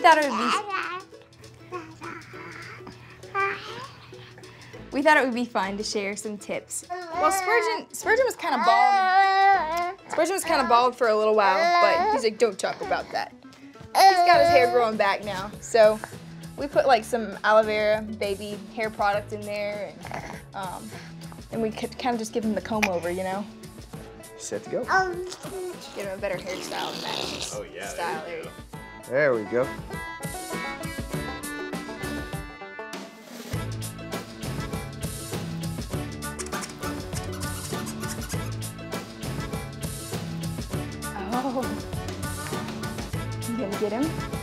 thought it would be we thought it would be fun to share some tips. Well, Spurgeon Spurgeon was kind of bald. Spurgeon was kind of bald for a little while, but he's like, don't talk about that. He's got his hair growing back now, so we put like some aloe vera baby hair product in there, and um, and we could kind of just give him the comb over, you know, Set to go. give him a better hairstyle and match his Oh, yeah, there style you go. There we go. Oh, you gonna get him?